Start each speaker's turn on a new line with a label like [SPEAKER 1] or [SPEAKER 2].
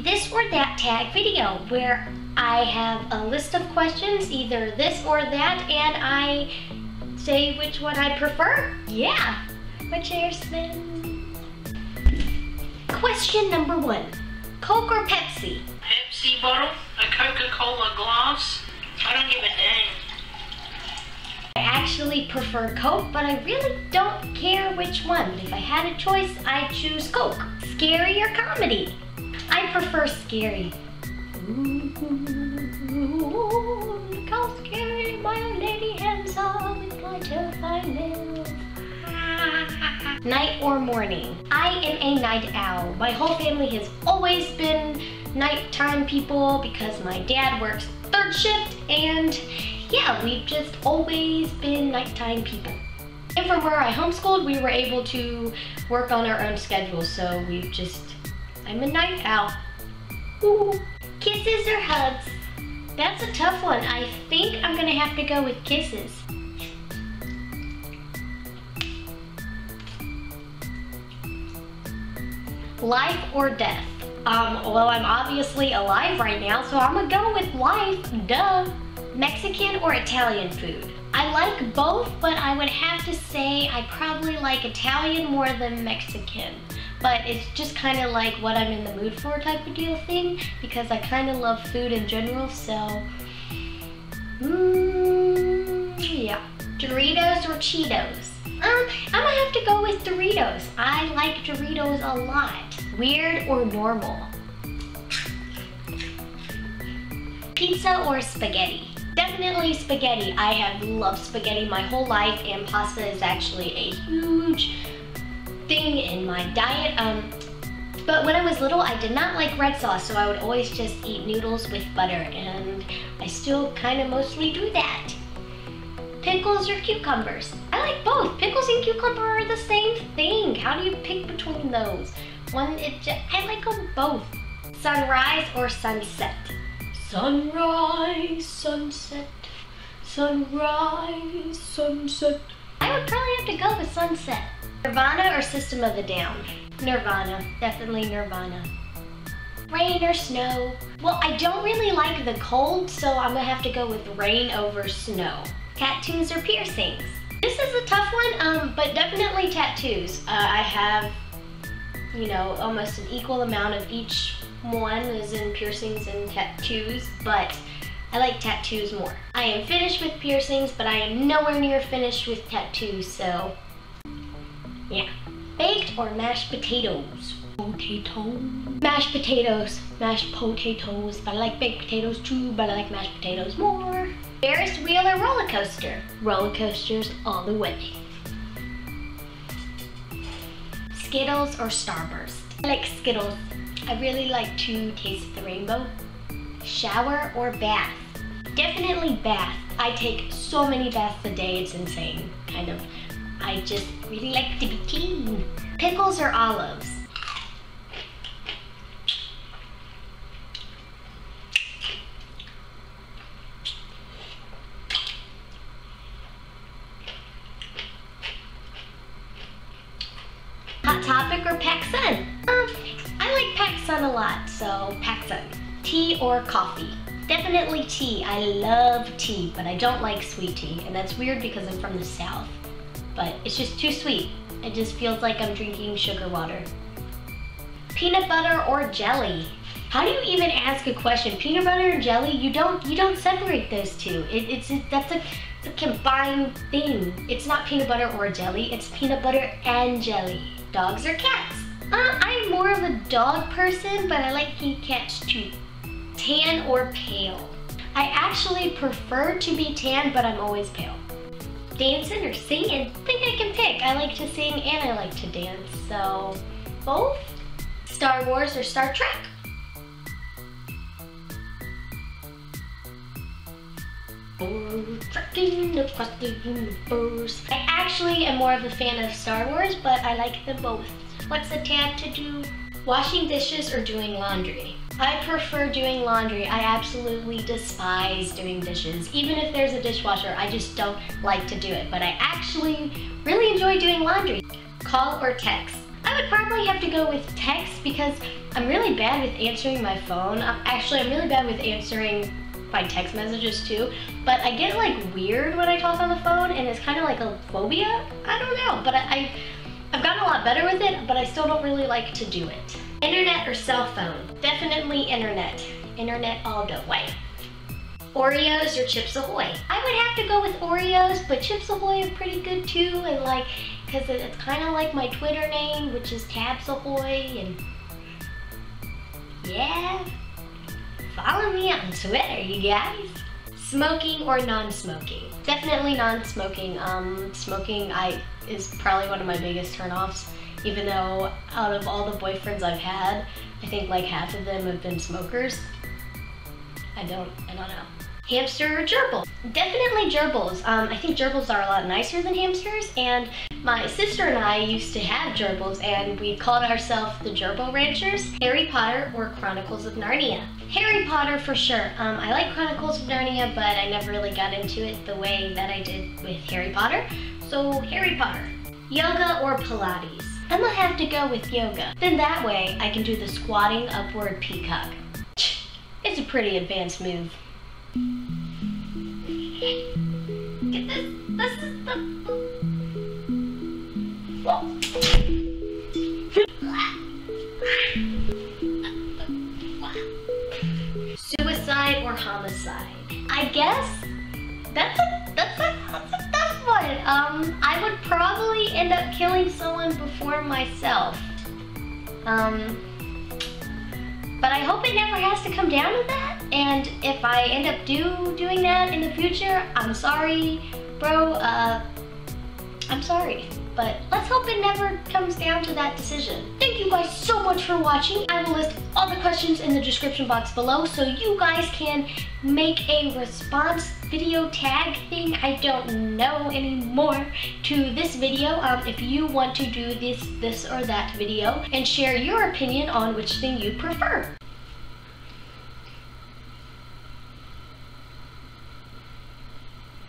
[SPEAKER 1] a this or that tag video where I have a list of questions, either this or that, and I say which one I prefer. Yeah, my chair spin. Question number one, Coke or Pepsi?
[SPEAKER 2] Pepsi bottle, a Coca-Cola glass. I don't give a dang.
[SPEAKER 1] I actually prefer Coke, but I really don't care which one. If I had a choice, I'd choose Coke. Scary or comedy? I prefer scary. Ooh, how scary my lady hands are with my nails. Night or morning? I am a night owl. My whole family has always been nighttime people because my dad works third shift and yeah, we've just always been nighttime people. And from where I homeschooled, we were able to work on our own schedule, so we've just, I'm a night owl. Ooh. Kisses or hugs? That's a tough one. I think I'm gonna have to go with kisses. Life or death? Um, well, I'm obviously alive right now, so I'm gonna go with life, duh. Mexican or Italian food? I like both, but I would have to say I probably like Italian more than Mexican. But it's just kind of like what I'm in the mood for type of deal thing, because I kind of love food in general, so... Mmm, yeah. Doritos or Cheetos? Um, I'm gonna have to go with Doritos. I like Doritos a lot. Weird or normal? Pizza or spaghetti? Definitely spaghetti. I have loved spaghetti my whole life and pasta is actually a huge thing in my diet. Um, but when I was little, I did not like red sauce, so I would always just eat noodles with butter, and I still kind of mostly do that. Pickles or cucumbers? I like both. Pickles and cucumber are the same thing. How do you pick between those? One, it just, I like them both. Sunrise or sunset? Sunrise, sunset, sunrise, sunset. I would probably have to go with sunset. Nirvana or System of a Down? Nirvana, definitely Nirvana. Rain or snow? Well, I don't really like the cold, so I'm gonna have to go with rain over snow. Tattoos or piercings? This is a tough one, um, but definitely tattoos. Uh, I have, you know, almost an equal amount of each one is in piercings and tattoos, but I like tattoos more. I am finished with piercings, but I am nowhere near finished with tattoos, so yeah. Baked or mashed potatoes? Potato. Mashed potatoes. Mashed potatoes. But I like baked potatoes too, but I like mashed potatoes more. Ferris wheel or roller coaster? Roller coasters all the way. Skittles or Starburst? I like Skittles. I really like to taste the rainbow. Shower or bath? Definitely bath. I take so many baths a day, it's insane, kind of. I just really like to be clean. Pickles or olives? Hot Topic or PacSun? PacSun a lot, so PacSun. Tea or coffee? Definitely tea. I love tea, but I don't like sweet tea. And that's weird because I'm from the South. But it's just too sweet. It just feels like I'm drinking sugar water. Peanut butter or jelly? How do you even ask a question? Peanut butter and jelly? You don't you don't separate those two. It, it's it, that's a, it's a combined thing. It's not peanut butter or jelly. It's peanut butter and jelly. Dogs or cats? Uh, I'm more of a dog person, but I like cats too. Tan or pale? I actually prefer to be tan, but I'm always pale. Dancing or singing? I think I can pick. I like to sing and I like to dance, so both? Star Wars or Star Trek? Across the universe. I actually am more of a fan of Star Wars, but I like them both. What's a tad to do? Washing dishes or doing laundry? I prefer doing laundry. I absolutely despise doing dishes. Even if there's a dishwasher, I just don't like to do it. But I actually really enjoy doing laundry. Call or text? I would probably have to go with text because I'm really bad with answering my phone. Um, actually, I'm really bad with answering my text messages too. But I get like weird when I talk on the phone and it's kind of like a phobia. I don't know, but I, I, I've gotten a lot better with it, but I still don't really like to do it. Internet or cell phone? Definitely internet. Internet all the way. Oreos or Chips Ahoy? I would have to go with Oreos, but Chips Ahoy are pretty good too, and like, cause it's kind of like my Twitter name, which is Tabs Ahoy, and yeah, follow me on Twitter, you guys. Smoking or non-smoking? Definitely non-smoking. Um, smoking I is probably one of my biggest turnoffs. Even though out of all the boyfriends I've had, I think like half of them have been smokers. I don't, I don't know. Hamster or gerbil? Definitely gerbils. Um, I think gerbils are a lot nicer than hamsters, and my sister and I used to have gerbils, and we called ourselves the Gerbil Ranchers. Harry Potter or Chronicles of Narnia? Harry Potter for sure. Um, I like Chronicles of Narnia, but I never really got into it the way that I did with Harry Potter. So Harry Potter. Yoga or Pilates? I'm gonna have to go with yoga. Then that way I can do the squatting upward peacock. It's a pretty advanced move. Get this. This is the. Suicide or homicide? I guess end up killing someone before myself. Um, but I hope it never has to come down to that. And if I end up do doing that in the future, I'm sorry, bro. Uh, I'm sorry. But let's hope it never comes down to that decision. Thank you guys so much for watching. I will list all the questions in the description box below so you guys can make a response video tag thing. I don't know anymore to this video. Um, if you want to do this, this or that video and share your opinion on which thing you prefer.